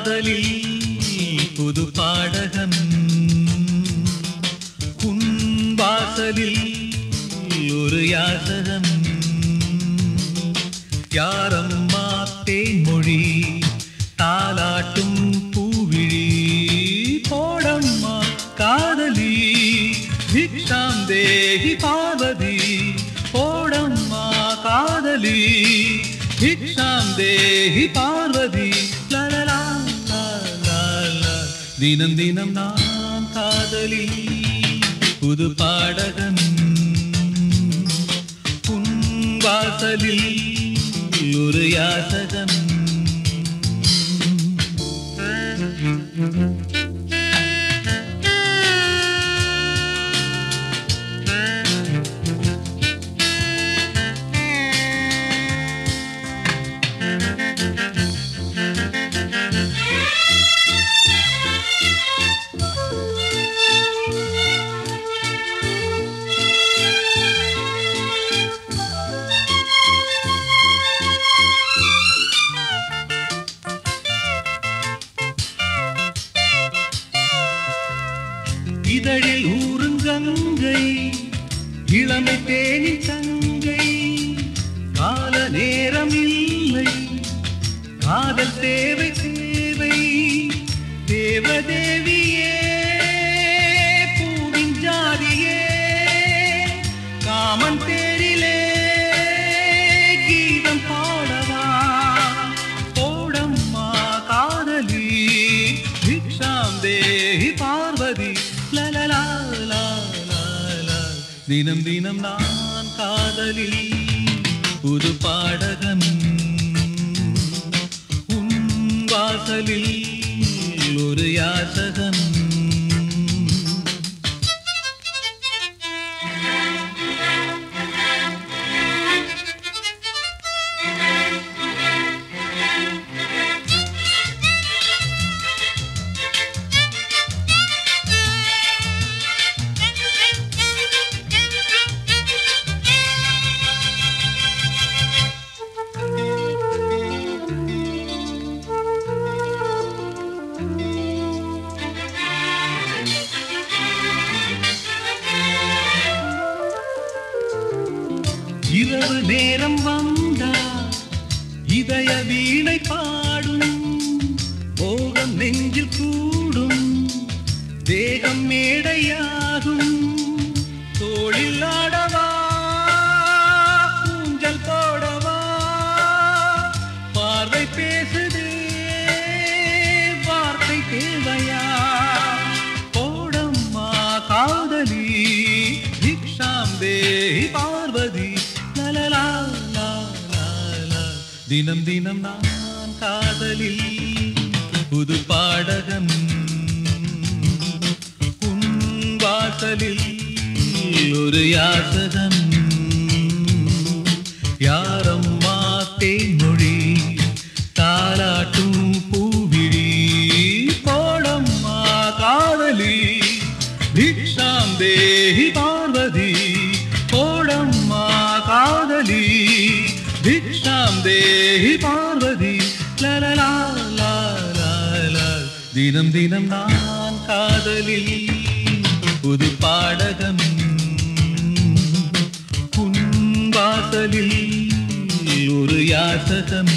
புது பாடகம். உன் வாசலில் ஒரு யாசகம். யாரம்மா தேன்மொழி தாலாட்டும் பூவிழி. போடம்மா காதலி பிக்ஷாம் தேகி பார்வதி. போடம்மா காதலி பிக்ஷாம் தேகி பார்வதி. லலலா, தினம் தினம் நான் காதலி புது பாடகன் உன் வாசலில் ஒரு யாசகன் இதழில் இளமை தேனி தங்கை. கால நேரம் இல்லை காதல் தேவை தேவை. தேவதேவி தினம் தினம் நான் காதலில் புது பாட இரவு நேரம் வந்தா இதய வீணை பாடும் போகம் நெஞ்சில் கூடும் தேகம் மேடையாகும். தோளில் ஆடவா ஊஞ்சல் போடவா பார்வை பேசுதே வார்த்தை தேவையா? தினம் தினம் நான் காதலில் புது பாடகன் உன் வாசலில் ஒரு யாசகன் தினம் தினம் நான் காதலில் புது பாடகன் உன் வாசலில் ஒரு யாசகன்